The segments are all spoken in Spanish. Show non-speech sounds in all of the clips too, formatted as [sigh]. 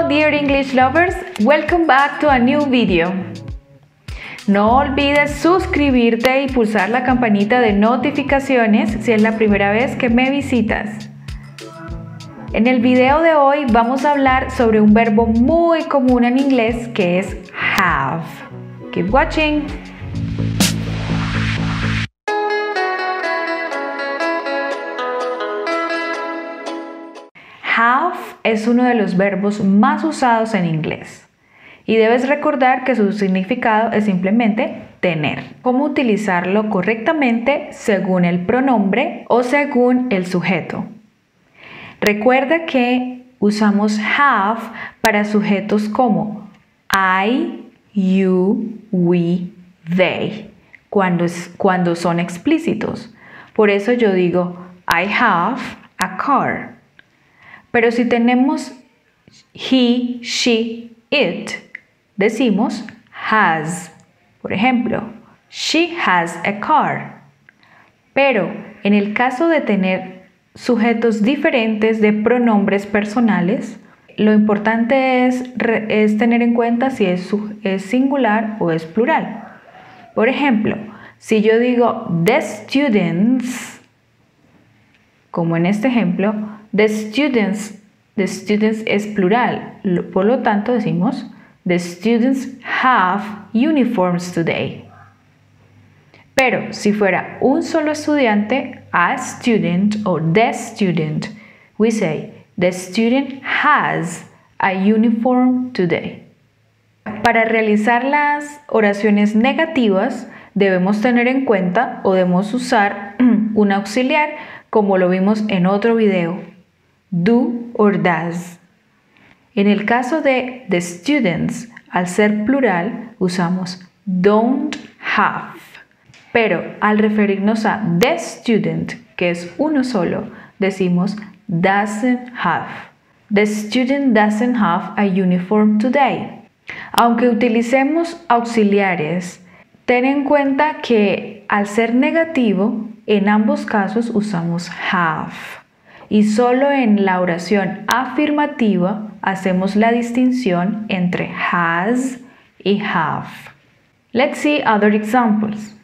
Hello dear English lovers, welcome back to a new video. No olvides suscribirte y pulsar la campanita de notificaciones si es la primera vez que me visitas. En el video de hoy vamos a hablar sobre un verbo muy común en inglés que es have. Keep watching. Have es uno de los verbos más usados en inglés y debes recordar que su significado es simplemente tener. ¿Cómo utilizarlo correctamente según el pronombre o según el sujeto? Recuerda que usamos have para sujetos como I, you, we, they, cuando, cuando son explícitos. Por eso yo digo I have a car. Pero si tenemos he, she, it, decimos has. Por ejemplo, she has a car. Pero en el caso de tener sujetos diferentes de pronombres personales, lo importante es, es tener en cuenta si es, es singular o es plural. Por ejemplo, si yo digo the students, como en este ejemplo, the students, the students es plural, por lo tanto decimos the students have uniforms today. Pero si fuera un solo estudiante, a student o the student, we say the student has a uniform today. Para realizar las oraciones negativas, debemos tener en cuenta o debemos usar [clears throat] un auxiliar como lo vimos en otro video, do or does. En el caso de the students, al ser plural, usamos don't have. Pero al referirnos a the student, que es uno solo, decimos doesn't have. The student doesn't have a uniform today. Aunque utilicemos auxiliares, ten en cuenta que al ser negativo, en ambos casos usamos have. Y solo en la oración afirmativa hacemos la distinción entre has y have. Let's see other examples.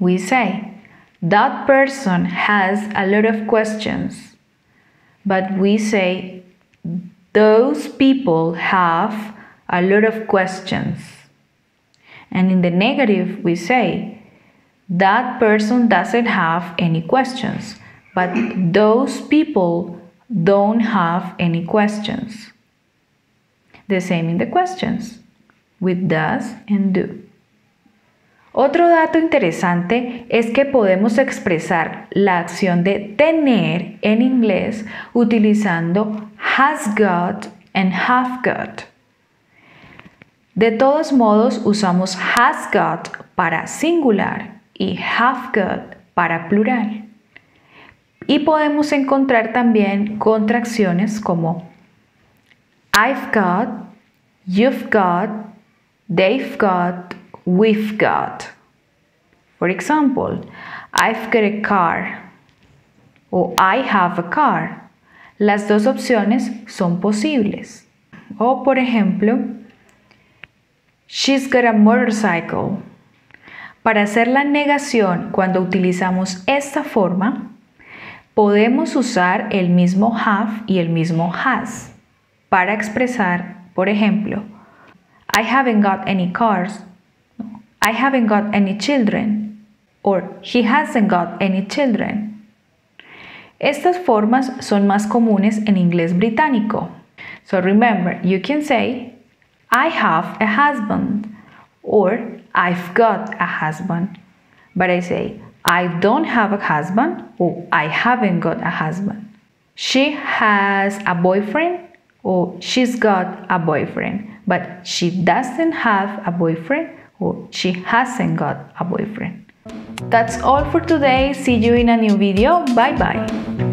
We say, that person has a lot of questions. But we say, those people have a lot of questions. And in the negative, we say, that person doesn't have any questions. But those people don't have any questions. The same in the questions, with does and do. Otro dato interesante es que podemos expresar la acción de tener en inglés utilizando has got and have got. De todos modos, usamos has got para singular y have got para plural. Y podemos encontrar también contracciones como I've got, you've got, they've got, we've got. For example, I've got a car o I have a car. Las dos opciones son posibles. O por ejemplo, she's got a motorcycle. Para hacer la negación cuando utilizamos esta forma, podemos usar el mismo have y el mismo has para expresar, por ejemplo, I haven't got any cars I haven't got any children or he hasn't got any children. Estas formas son más comunes en inglés británico. So remember, you can say I have a husband or I've got a husband. But I say I don't have a husband or I haven't got a husband. She has a boyfriend or she's got a boyfriend, but she doesn't have a boyfriend or she hasn't got a boyfriend. That's all for today. See you in a new video. Bye bye.